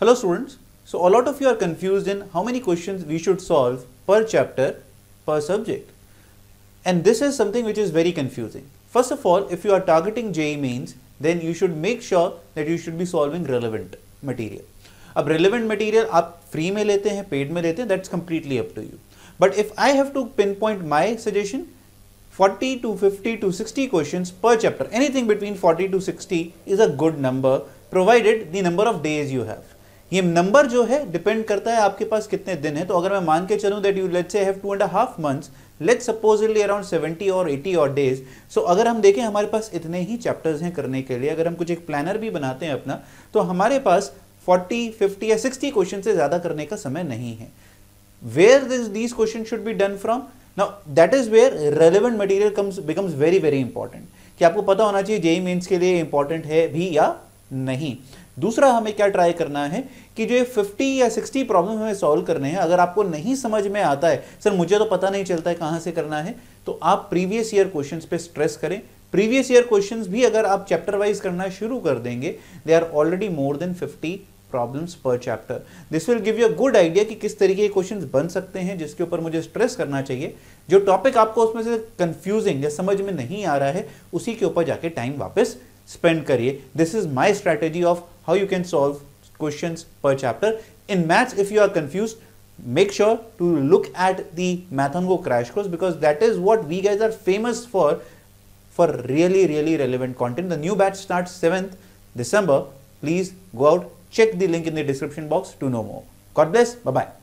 Hello students. So a lot of you are confused in how many questions we should solve per chapter per subject. And this is something which is very confusing. First of all, if you are targeting JEE mains, then you should make sure that you should be solving relevant material. अब relevant material आप free में लेते हैं paid में लेते हैं that's completely up to you. But if I have to pinpoint my suggestion, 40 to 50 to 60 questions per chapter, anything between 40 to 60 is a good number provided the number of days you have. ये number जो है depend करता है आपके पास कितने दिन है। तो अगर मैं मान के चलूँ that you let's say have two and half months let's supposedly around 70 और 80 और डेज़ सो अगर हम देखें हमारे पास इतने ही चैप्टर्स हैं करने के लिए, अगर हम कुछ एक प्लानर भी बनाते हैं अपना तो हमारे पास 40 50 या 60 क्वेश्चन से ज़्यादा करने का समय नहीं है। Where this these question should be done from now that is where relevant material comes becomes very very important कि आपको पता होना चाहिए जेई मेन्स के लिए इंपॉर्टेंट है भी या नहीं। दूसरा हमें क्या ट्राई करना है कि जो 50 या 60 प्रॉब्लम हमें सॉल्व करने हैं, अगर आपको नहीं समझ में आता है, सर मुझे तो पता नहीं चलता है कहाँ से करना है तो आप प्रीवियस ईयर क्वेश्चंस पे स्ट्रेस करें। प्रीवियस ईयर क्वेश्चंस भी अगर आप चैप्टर वाइज करना शुरू कर देंगे they are already more than 50 problems per chapter this will give you a good idea कि किस तरीके के क्वेश्चंस बन सकते हैं, जिसके ऊपर मुझे स्ट्रेस करना चाहिए। जो टॉपिक आपको उसमें से कंफ्यूजिंग या समझ में नहीं आ रहा है, उसी के ऊपर जाके टाइम वापस स्पेंड करिए this is my strategy of how you can solve questions per chapter. In maths, if you are confused, make sure to look at the Math on Go crash course because that is what we guys are famous for for really really relevant content. The new batch starts 7th December. Please go out, check the link in the description box to know more. God bless. Bye bye.